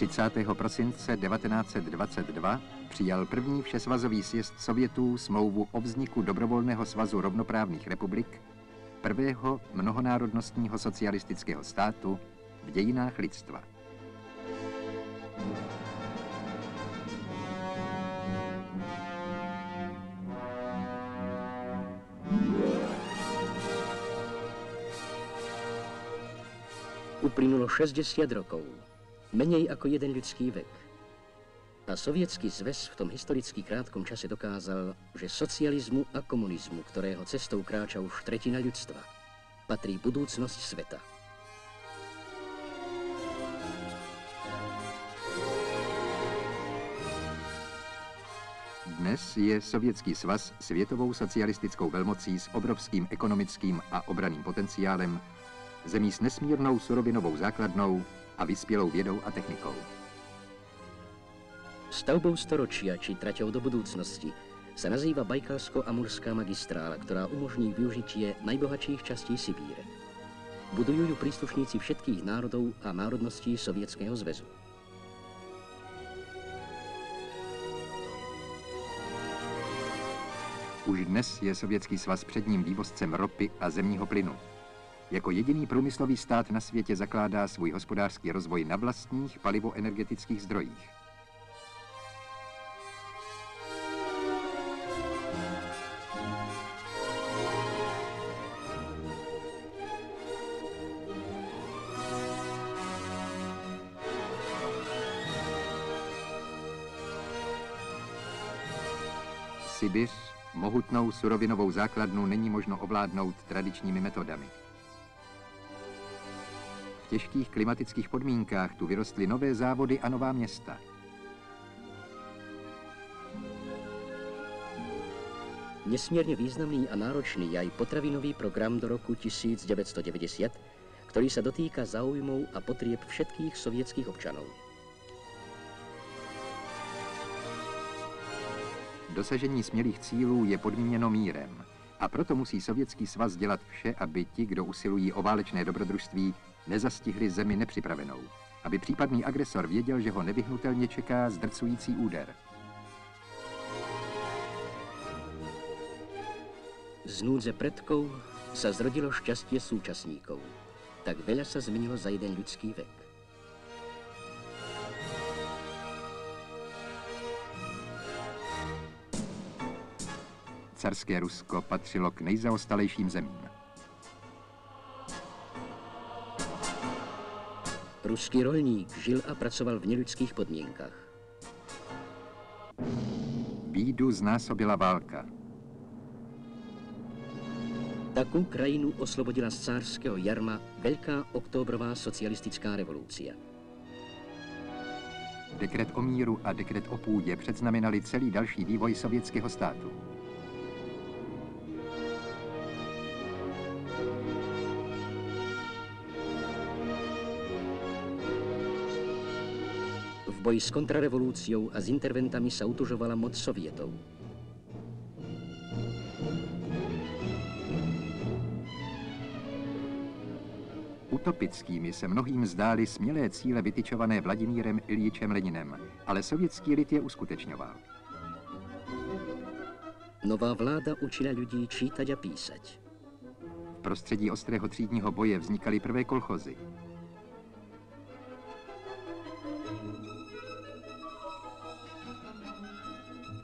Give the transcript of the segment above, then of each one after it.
30. prosince 1922 přijal první všesvazový sjezd Sovětů smlouvu o vzniku dobrovolného svazu rovnoprávných republik, prvého mnohonárodnostního socialistického státu v dějinách lidstva. Uplynulo 60 rokov, menej ako jeden ľudský vek. A sovětský zväz v tom historicky krátkom čase dokázal, že socializmu a komunizmu, ktorého cestou kráča už tretina ľudstva, patrí budúcnosť sveta. Dnes je Sovětský svaz světovou socialistickou velmocí s obrovským ekonomickým a obraným potenciálem, zemí s nesmírnou surovinovou základnou a vyspělou vědou a technikou. Stavbou storočia či traťou do budúcnosti sa nazýva Bajkalsko-Amurská magistrála, ktorá umožní využitie najbohatších častí Sibíre. Budujú ju príslušníci všetkých národov a národností Sovětského zväzu. Už dnes je Sovětský svaz předním vývozcem ropy a zemního plynu. Jako jediný průmyslový stát na světě zakládá svůj hospodářský rozvoj na vlastních palivoenergetických zdrojích. Sibiř, mohutnou surovinovou základnu není možno ovládnout tradičními metodami. V těžkých klimatických podmínkách tu vyrostly nové závody a nová města. Nesmierne významný a náročný je aj potravinový program do roku 1990, ktorý sa dotýka záujmov a potrieb všetkých sovětských občanov. Dosažení smělých cílů je podmíněno mírem a proto musí Sovětský svaz dělat vše, aby ti, kdo usilují o válečné dobrodružství, nezastihli zemi nepřipravenou, aby případný agresor věděl, že ho nevyhnutelně čeká zdrcující úder. Z núdze predkov sa zrodilo šťastie súčasníkov. Tak veľa sa zmenilo za jeden ľudský vek. Carské Rusko patřilo k nejzaostalejším zemím. Ruský rolník žil a pracoval v neludských podmienkach. Bídu znásobila válka. Takú krajinu oslobodila z cárskeho jarma Veľká októbrová socialistická revolúcia. Dekret o míru a dekret o půdě předznamenali celý další vývoj sovětského státu. Boji s kontrarevolúciou a s interventami sa utužovala moc Sovietov. Utopickými se mnohým zdály smělé cíle vytyčované Vladimírem Iljičem Leninem, ale sovětský lid je uskutečňoval. Nová vláda učila ľudí čítať a písať. V prostředí ostrého třídního boje vznikaly prvé kolchozy.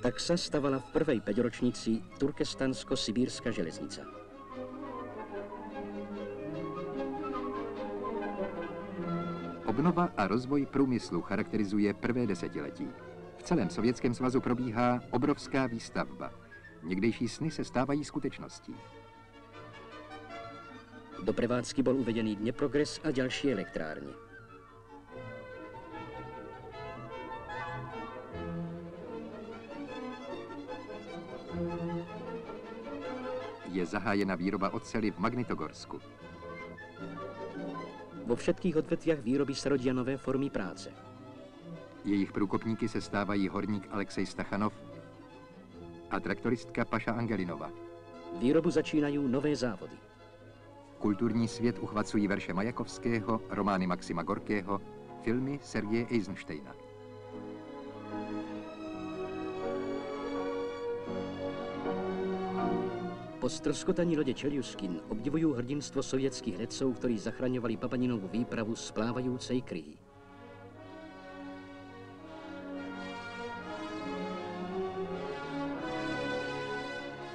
Tak sa stavala v prvej päťročnici Turkestansko-Sibírska železnica. Obnova a rozvoj průmyslu charakterizuje prvé desetiletí. V celém Sovětském svazu probíhá obrovská výstavba. Někdejší sny se stávají skutečností. Do prevádzky bol uvedený Dneprogres a ďalšie elektrárne. Je zahájena výroba oceli v Magnitogorsku. Vo všetkých odvetviach výroby sa rodia nové formy práce. Jejich průkopníky se stávají horník Alexej Stachanov a traktoristka Paša Angelinova. Výrobu začínajú nové závody. Kulturní svět uchvacují verše Majakovského, romány Maxima Gorkého filmy Sergeje Eisensteina. Po stroskotaní lodě Čeljuskin obdivují hrdinstvo sovětských letců, kteří zachraňovali Papaninovou výpravu z plávající kryhy.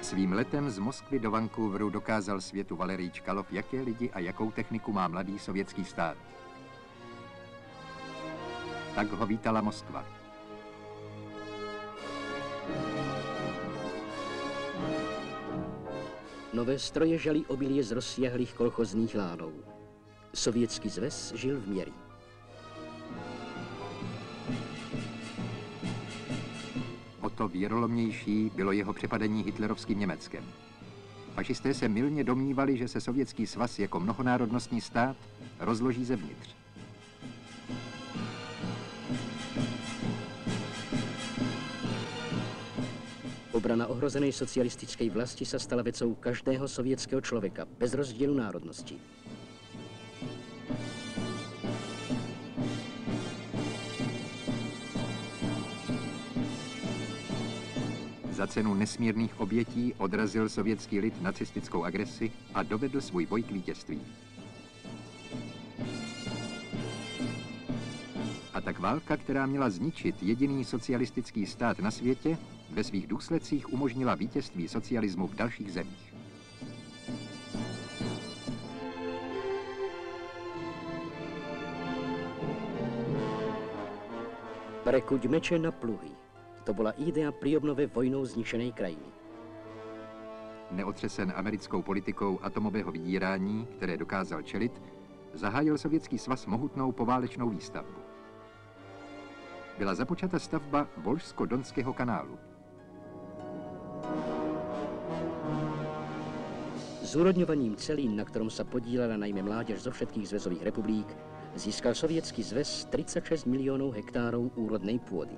Svým letem z Moskvy do Vancouveru dokázal světu Valerij Čkalov, jaké lidi a jakou techniku má mladý sovětský stát. Tak ho vítala Moskva. Nové stroje žali obilie z rozsiahlých kolchozních lánů. Sovětský zves žil v měrí. O to věrolomnější bylo jeho přepadení hitlerovským Německem. Fašisté se milně domnívali, že se Sovětský svaz jako mnohonárodnostní stát rozloží zevnitř. Obrana ohrozené socialistické vlasti se stala věcou každého sovětského člověka, bez rozdílu národnosti. Za cenu nesmírných obětí odrazil sovětský lid nacistickou agresi a dovedl svůj boj k vítězství. A tak válka, která měla zničit jediný socialistický stát na světě, ve svých důsledcích umožnila vítězství socialismu v dalších zemích. Prekuď meče na pluhy. To byla idea při obnove vojnou zničené krajiny. Neotřesen americkou politikou atomového vydírání, které dokázal čelit, zahájil Sovětský svaz mohutnou poválečnou výstavbu. Byla započata stavba Volžsko-Donského kanálu. Zúrodňovaním celým, na kterém se podílela najmä mládež zo všetkých zväzových republik, získal sovětský zväz 36 milionů hektárů úrodnej půdy.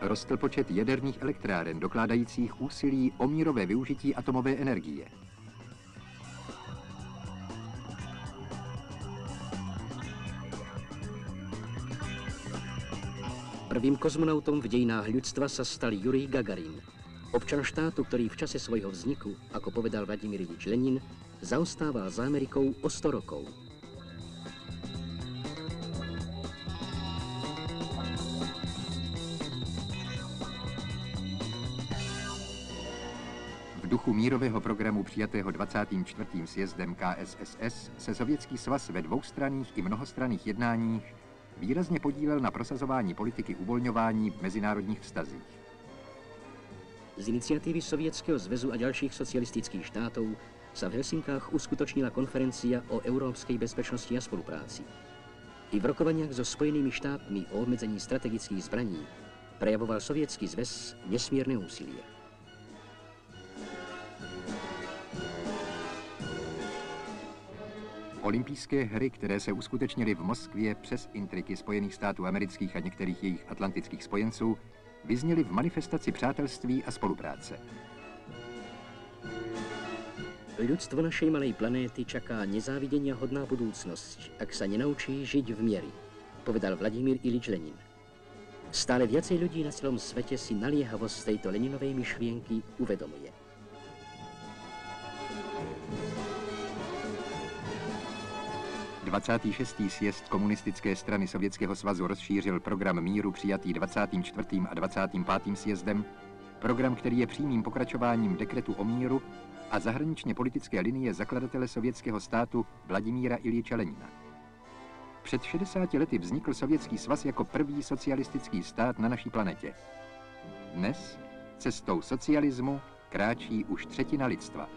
Rostl počet jaderných elektráren dokládajících úsilí o mírové využití atomové energie. Prvým kozmonautom v dějinách lidstva se stal Jurij Gagarin, občan štátu, který v čase svojho vzniku, jako povedal Vladimír Ilyich Lenin, zaostával za Amerikou o 100 rokov. V duchu mírového programu přijatého 24. sjezdem KSSS se Sovětský svaz ve dvoustranných i mnohostranných jednáních výrazně podílel na prosazování politiky uvolňování v mezinárodních vztazích. Z iniciativy Sovětského zvezu a dalších socialistických štátů se v Helsinkách uskutočnila konferencia o evropské bezpečnosti a spolupráci. I v rokovaniach so Spojenými štátmi o obmedzení strategických zbraní prejavoval Sovětský zväz nesmírné úsilie. Olympijské hry, které se uskutečnily v Moskvě přes intriky Spojených států amerických a některých jejich atlantických spojenců, vyzněly v manifestaci přátelství a spolupráce. Ľudstvo našej malej planéty čaká nezávidenia hodná budúcnosť, ak sa nenaučí žiť v miery, povedal Vladimír Ilič Lenin. Stále viacej ľudí na celom svete si naliehavosť tejto Leninovej myšlienky uvedomuje. 26. sjezd komunistické strany Sovětského svazu rozšířil program míru přijatý 24. a 25. sjezdem, program, který je přímým pokračováním dekretu o míru a zahraničně politické linie zakladatele sovětského státu Vladimíra Iljiča Lenina. Před 60 lety vznikl Sovětský svaz jako první socialistický stát na naší planetě. Dnes cestou socialismu kráčí už třetina lidstva.